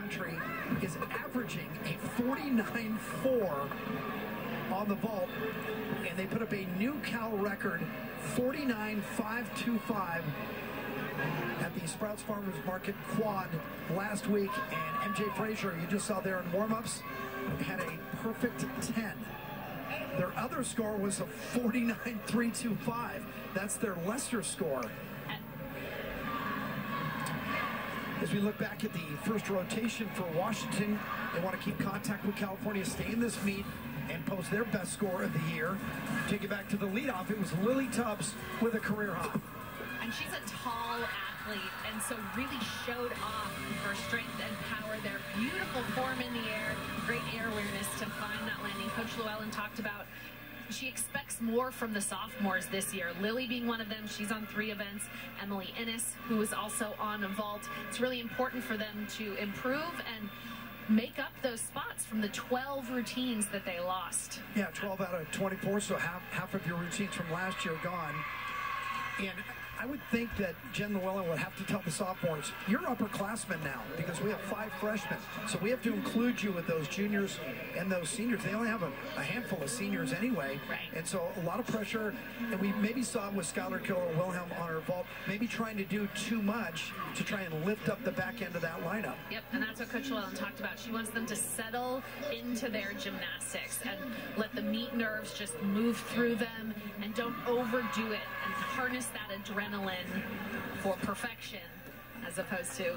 country is averaging a 49.4 on the vault, and they put up a new Cal record 49.525 at the Sprouts Farmers Market Quad last week. And MJ Frazier, you just saw there in warm-ups, had a perfect 10. Their other score was a 49.325. That's their lesser score. As we look back at the first rotation for Washington, they want to keep contact with California, stay in this meet, and post their best score of the year. Take it back to the leadoff. It was Lily Tubbs with a career hop. And she's a tall athlete, and so really showed off her strength and power there. Beautiful form in the air, great air awareness to find that landing. Coach Llewellyn talked about she expects more from the sophomores this year. Lily being one of them, she's on three events. Emily Innes, who is also on a vault. It's really important for them to improve and make up those spots from the 12 routines that they lost. Yeah, 12 out of 24, so half, half of your routines from last year gone. And I would think that Jen Llewellyn would have to tell the sophomores, you're upperclassmen now because we have five freshmen. So we have to include you with those juniors and those seniors. They only have a, a handful of seniors anyway. Right. And so a lot of pressure. And we maybe saw with Skylar Killer Wilhelm on her vault, maybe trying to do too much to try and lift up the back end of that lineup. Yep, and that's what Coach Llewellyn talked about. She wants them to settle into their gymnastics and let the meet nerves just move through them and don't overdo it and harness that adrenaline for perfection as opposed to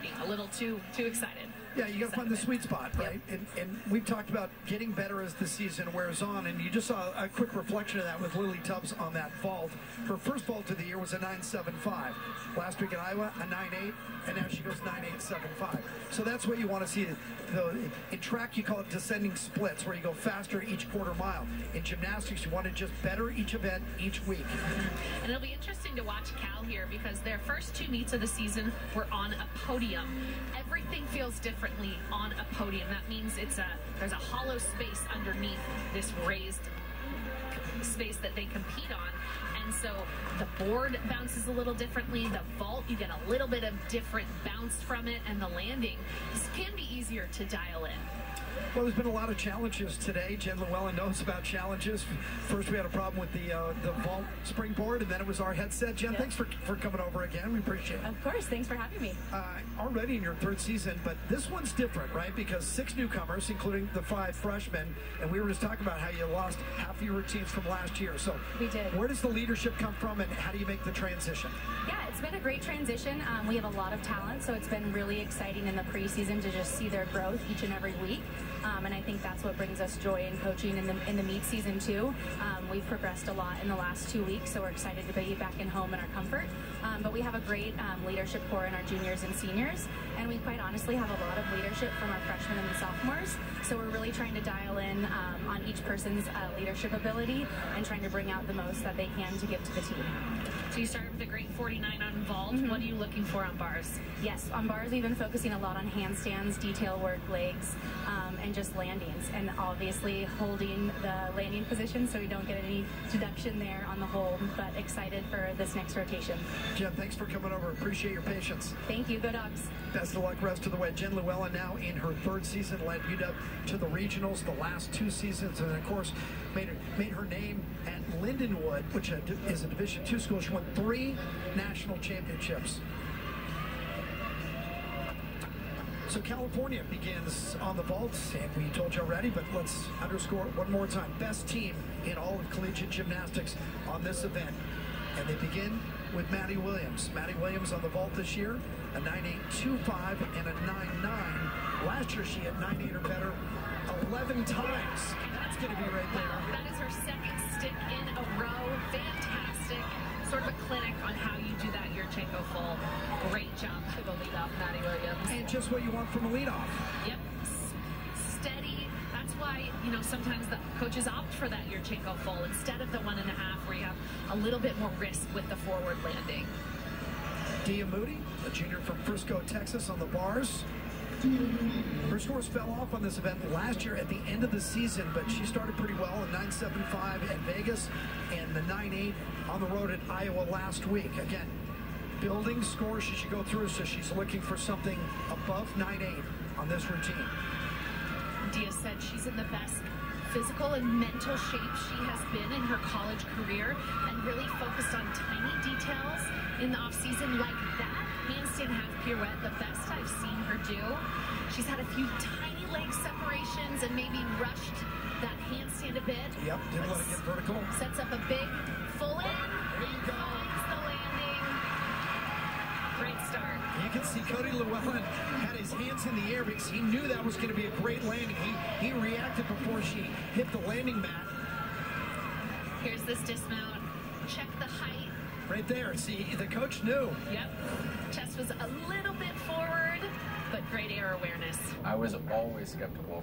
being a little too too excited. Yeah, you got to find the sweet spot, right? Yep. And, and we've talked about getting better as the season wears on, and you just saw a quick reflection of that with Lily Tubbs on that vault. Her first vault of the year was a 9.75. Last week in Iowa, a 9.8, and now she goes 9.875. So that's what you want to see. In track, you call it descending splits, where you go faster each quarter mile. In gymnastics, you want to just better each event each week. And it'll be interesting to watch Cal here because their first two meets of the season were on a podium. Everything feels differently on a podium. That means it's a there's a hollow space underneath this raised space that they compete on. And so the board bounces a little differently. The vault, you get a little bit of different bounce from it. And the landing, can be easier to dial in. Well, there's been a lot of challenges today. Jen Llewellyn knows about challenges. First, we had a problem with the uh, the vault springboard, and then it was our headset. Jen, thanks for, for coming over again. We appreciate it. Of course. Thanks for having me. Uh, already in your third season, but this one's different, right? Because six newcomers, including the five freshmen, and we were just talking about how you lost half your routines from last year. So we did. Where does the leadership come from, and how do you make the transition? Yeah, it's been a great transition. Um, we have a lot of talent, so it's been really exciting in the preseason to just see their growth each and every week. Um, and I think that's what brings us joy in coaching in the, in the meet season too. Um, we've progressed a lot in the last two weeks, so we're excited to be back in home in our comfort. Um, but we have a great um, leadership core in our juniors and seniors, and we quite honestly have a lot of leadership from our freshmen and sophomores. So we're really trying to dial in um, on each person's uh, leadership ability and trying to bring out the most that they can to give to the team. So you started with a great 49 on vault. Mm -hmm. What are you looking for on bars? Yes, on bars we've been focusing a lot on handstands, detail work, legs, um, Um, and just landings. And obviously holding the landing position so we don't get any deduction there on the hold. But excited for this next rotation. Jen, thanks for coming over. Appreciate your patience. Thank you. Go Dogs. Best of luck rest of the way. Jen Llewellyn now in her third season led UW to the regionals the last two seasons, and of course made her, made her name at Lindenwood, which is a Division two school. She won three national championships. So California begins on the vault, and we told you already, but let's underscore one more time. Best team in all of collegiate gymnastics on this event. And they begin with Maddie Williams. Maddie Williams on the vault this year, a 9.825 and a 9.9. Last year she had 9.8 or better 11 times. That's going to be right there. That is her just what you want from a leadoff. Yep. Steady. That's why, you know, sometimes the coaches opt for that Yurchenko full instead of the one and a half where you have a little bit more risk with the forward landing. Dia Moody, a junior from Frisco, Texas on the bars. Her scores fell off on this event last year at the end of the season, but she started pretty well in 9.75 at Vegas and the 9.8 on the road at Iowa last week. Again, building scores as you go through, so she's looking for something above 9-8 on this routine. Dia said she's in the best physical and mental shape she has been in her college career and really focused on tiny details in the offseason like that handstand half pirouette, the best I've seen her do. She's had a few tiny leg separations and maybe rushed that handstand a bit. Yep, didn't let it get vertical. Sets up a big full in. You go. You can see Cody Llewellyn had his hands in the air because he knew that was going to be a great landing. He, he reacted before she hit the landing mat. Here's this dismount. Check the height. Right there. See, the coach knew. Yep. Chest was a little bit forward, but great air awareness. I was always skeptical